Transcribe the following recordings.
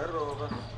Здорово.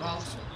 Valso.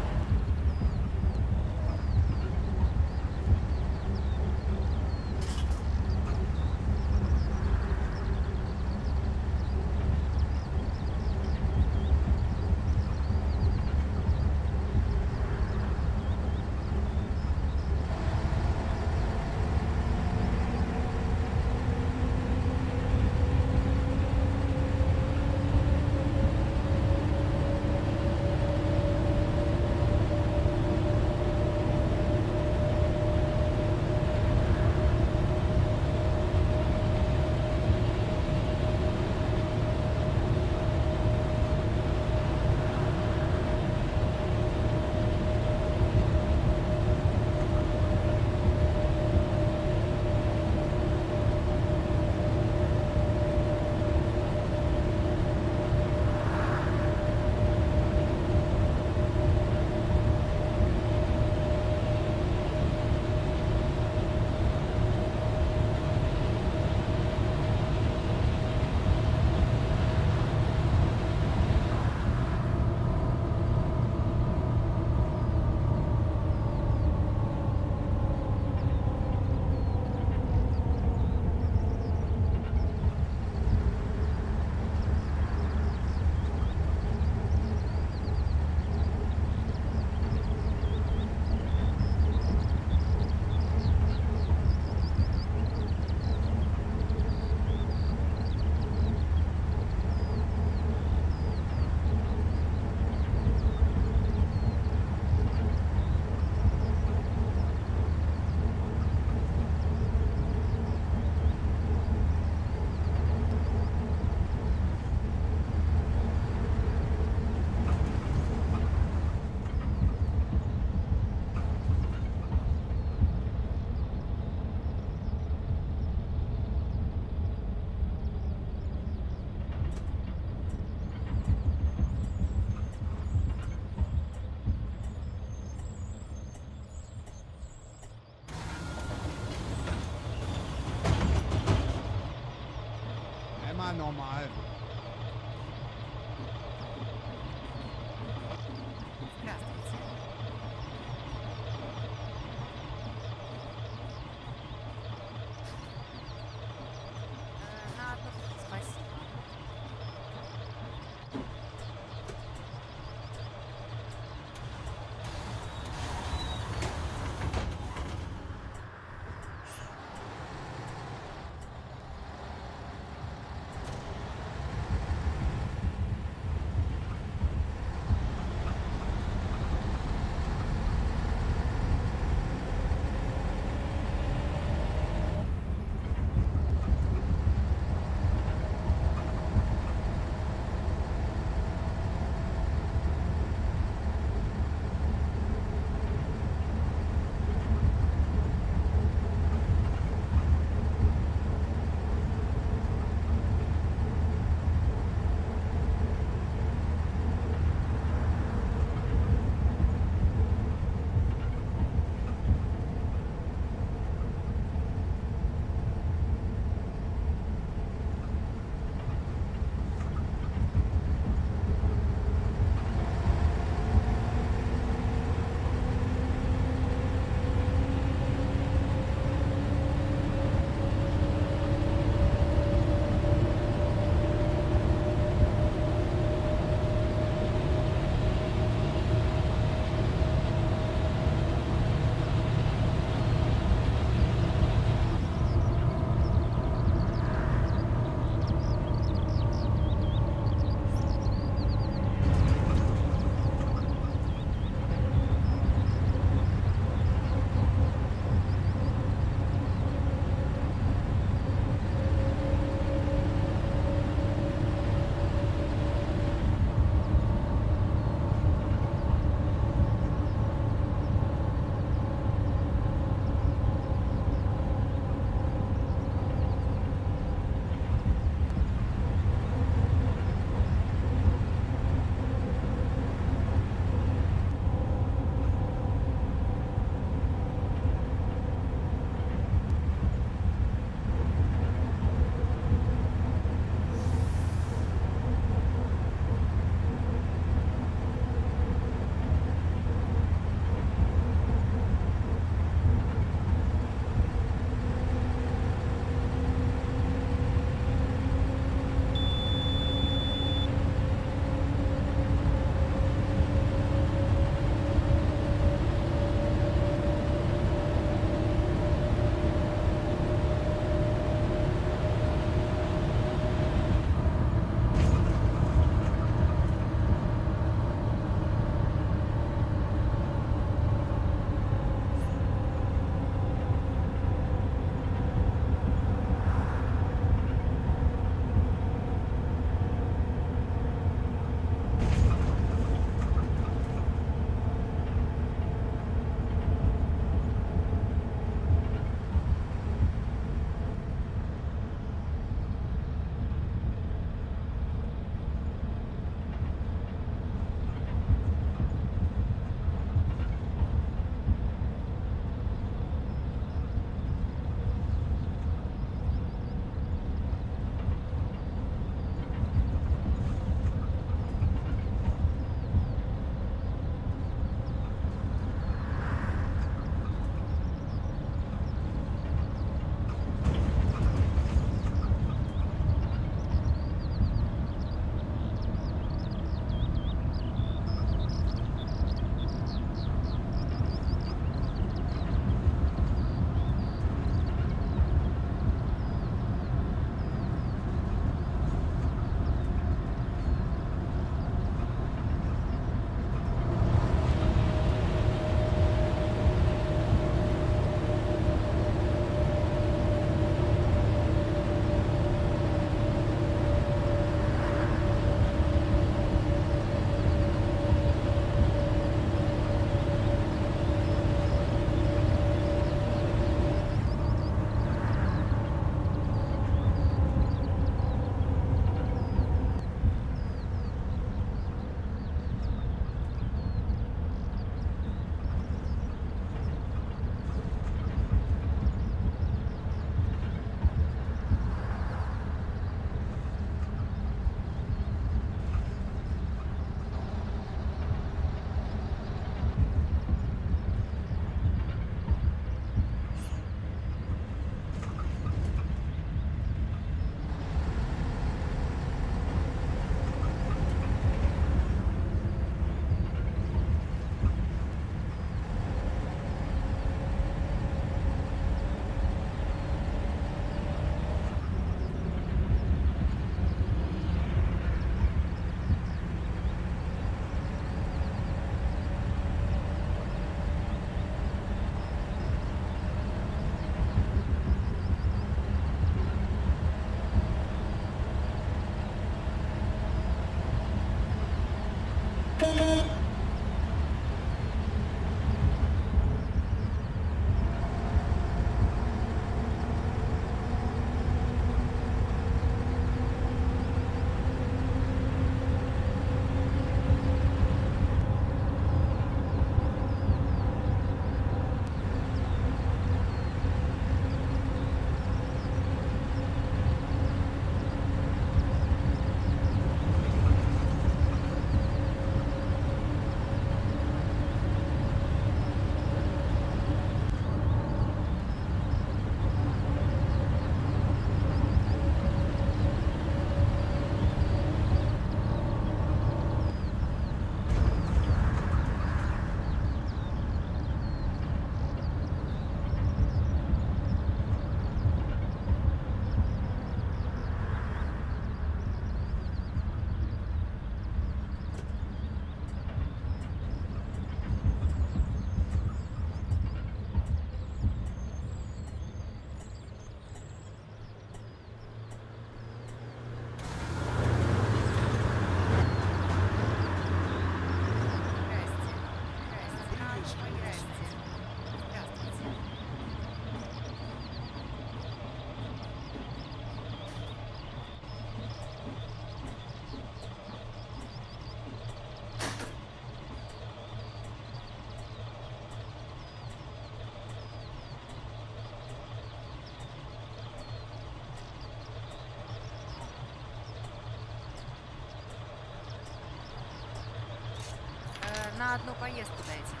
На одну поездку дайте.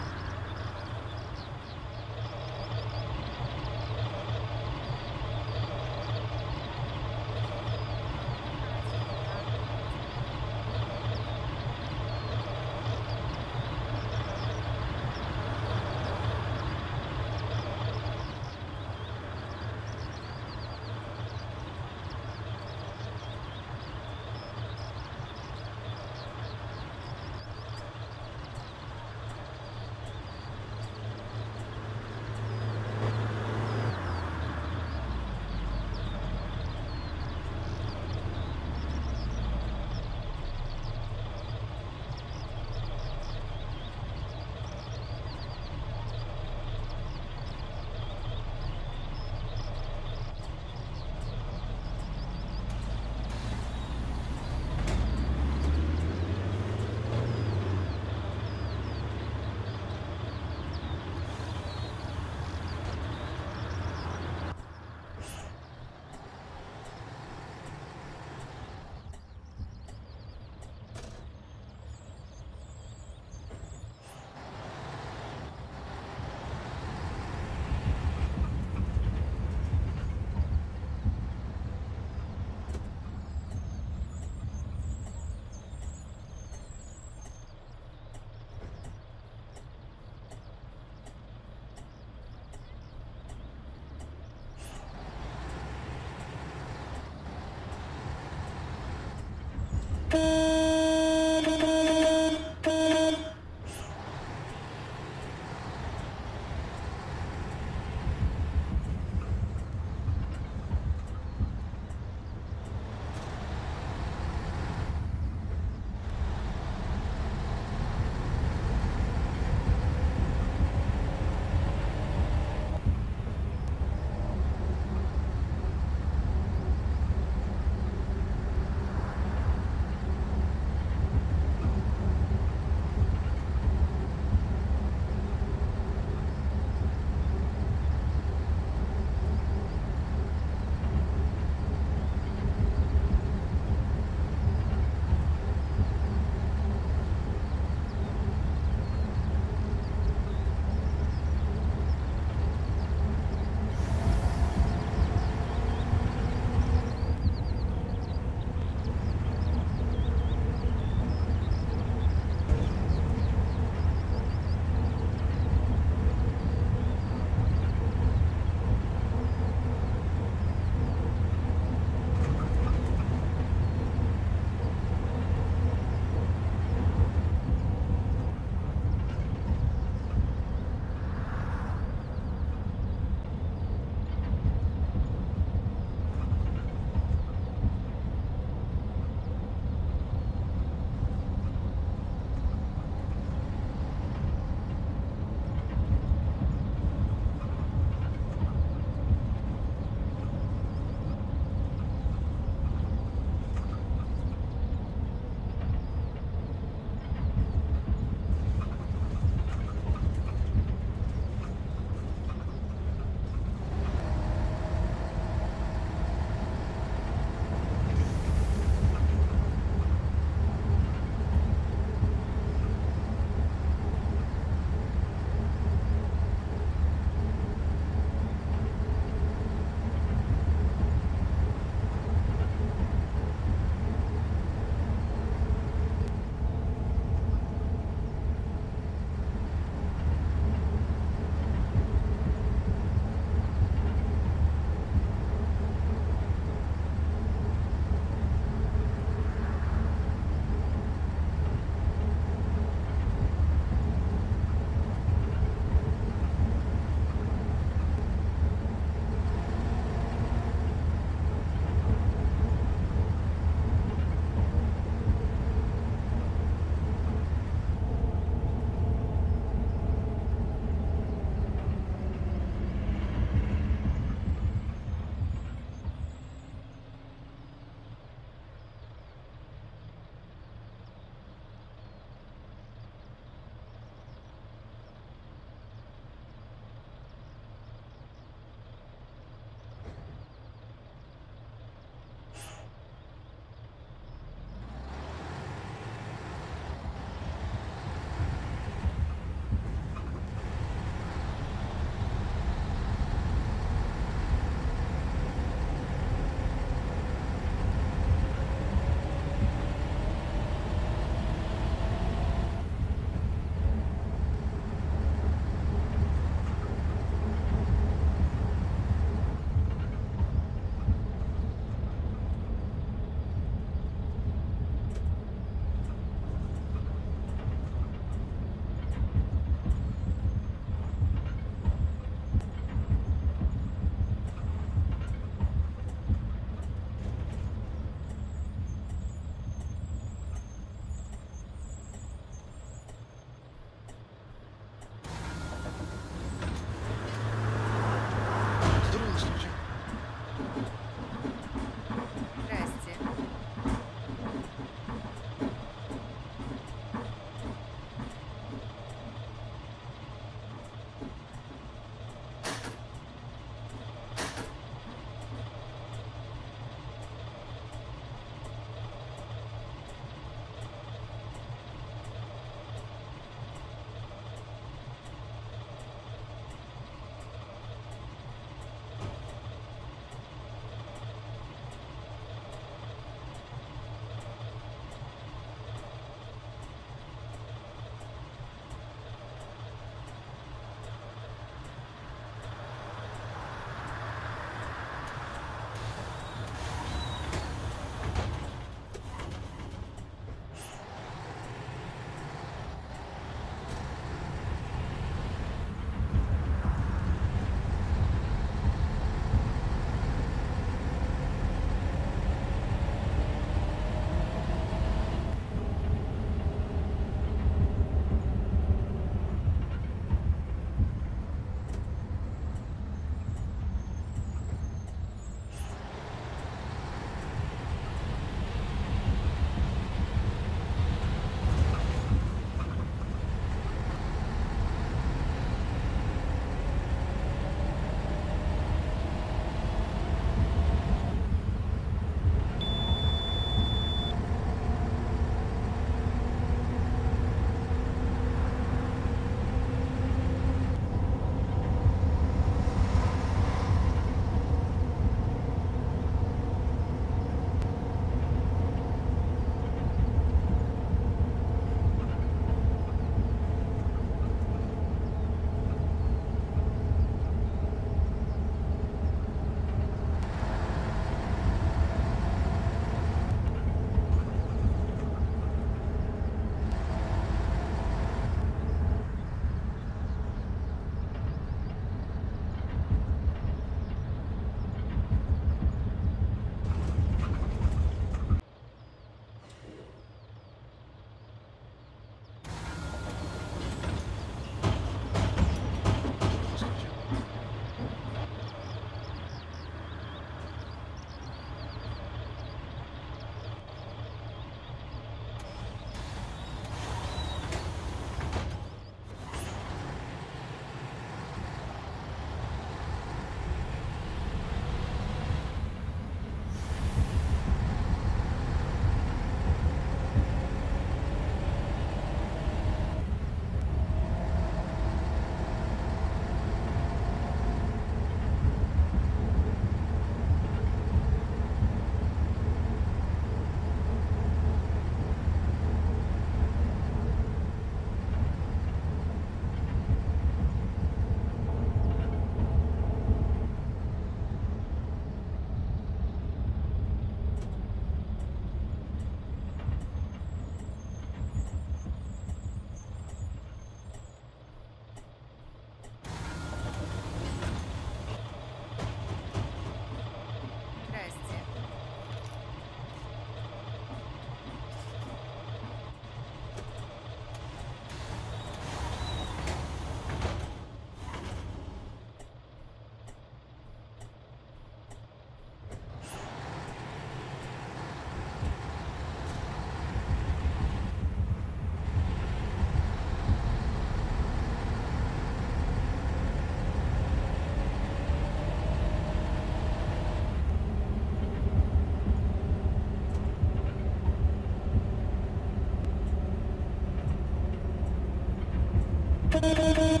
You